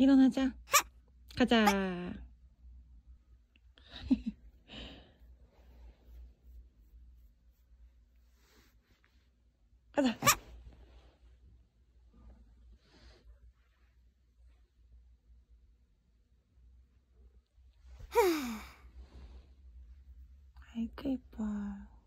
일어나자. 가자. 가자. K-pop